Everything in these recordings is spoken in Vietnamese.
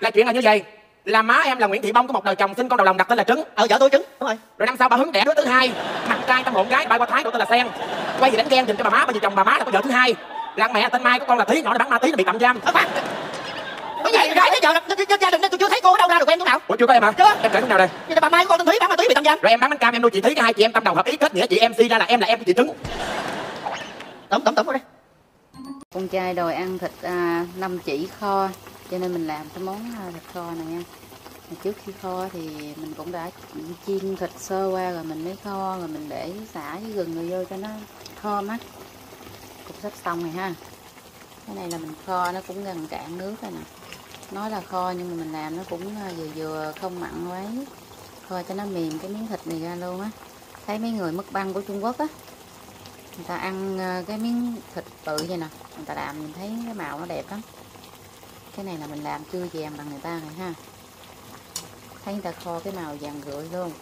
là chuyện là như vậy là má em là Nguyễn Thị Bông có một đời chồng sinh con đầu lòng đặt tên là Trứng. Ờ vợ tôi trứng đúng rồi. Rồi năm sau bà hứng đẻ đứa thứ hai. Mặt trai tâm hồn gái bay qua thái đổi tên là Sen. Quay gì đánh ghen giùm cho bà má bởi vì chồng bà má là có vợ thứ hai. Là mẹ tên Mai có con là Thí nhỏ nó bắn ma Tí nó bị tạm giam. Ờ cái gì? Gái thế giờ gia đình tôi chưa thấy cô ở đâu ra được quen chỗ nào. Ủa chưa có em hả? Chưa. em kể lúc nào đây? Vậy là bà mai của con tên thúy bán ma túy bị tạm giam. Rồi em bán bánh cam em nuôi chị Thí cái hai chị em tâm đầu hợp ý kết nghĩa chị em suy ra là em là em của chị Trứng. Tổng tổng tổng vào đây. Con trai đòi ăn thịt à, năm chỉ kho cho nên mình làm cái món à, thịt kho này nha. Mà trước khi kho thì mình cũng đã chiên thịt sơ qua rồi mình mới kho, rồi mình để xả với gừng rồi vô cho nó kho mắt cũng sắp xong rồi ha. Cái này là mình kho, nó cũng gần cạn nước rồi nè. Nói là kho nhưng mà mình làm nó cũng à, vừa vừa, không mặn quá. Kho cho nó mềm cái miếng thịt này ra luôn á. Thấy mấy người mất băng của Trung Quốc á, người ta ăn à, cái miếng thịt bự vậy nè. Người ta làm mình thấy cái màu nó đẹp lắm cái này là mình làm chưa vàng bằng người ta này ha. Thấy người ta kho cái màu vàng rưỡi luôn.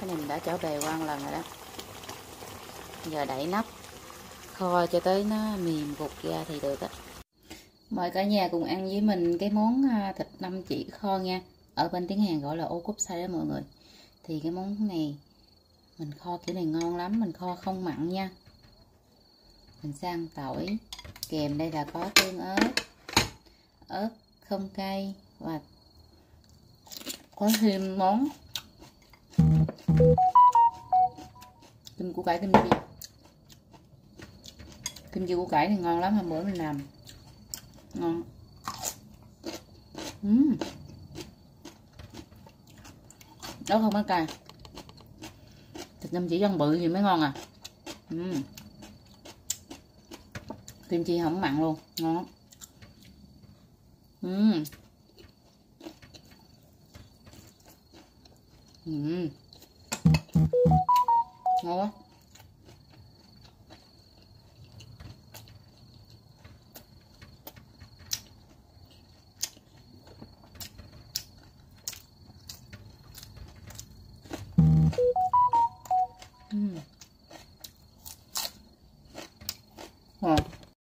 Cái này mình đã trở về qua một lần rồi đó. Giờ đậy nắp, kho cho tới nó mềm gục ra thì được á. Mời cả nhà cùng ăn với mình cái món à, thịt năm chỉ kho nha. Ở bên tiếng Hàn gọi là ô cúp xay đó mọi người. Thì cái món này, mình kho kiểu này ngon lắm, mình kho không mặn nha. Mình sang tỏi kèm đây là có tương ớt ớt không cay và có thêm món. Kim củ cải kim chi kim chi củ cải thì ngon lắm hôm bữa mình làm ngon. Uhm. đó không có cay. Thịt năm chỉ dân bự thì mới ngon à. Uhm kim chi không mặn luôn ngon uhm. uhm. ngon quá Wow.